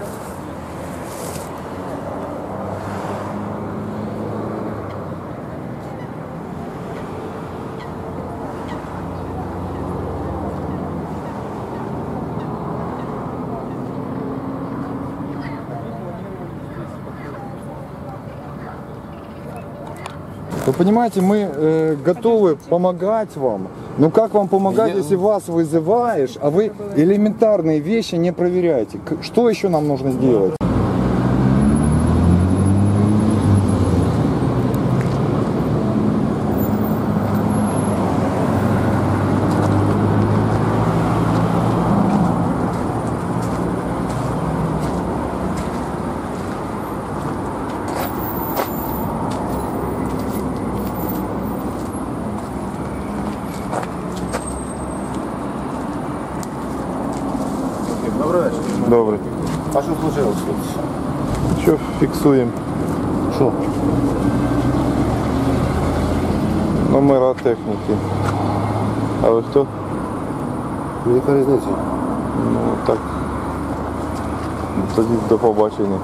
Africa. Вы понимаете, мы э, готовы помогать вам. Но как вам помогать, Я- если вас вызываешь, а вы элементарные вещи не проверяете? Что еще нам нужно сделать? Добрий вечір. Добре. А що случилось тут? Що фіксуємо? Що? Номера техніки. А ви хто? Яка різниця? Ну так. Тоді до побачення.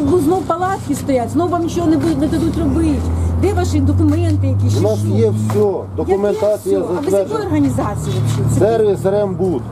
Тут знов палатки стоять, знов вам нічого не будуть не дадуть робити. Де ваші документи якісь? У нас що? є все, Яке документація все? А ви з якої затверджена. організації взагалі? Сервіс рембуд.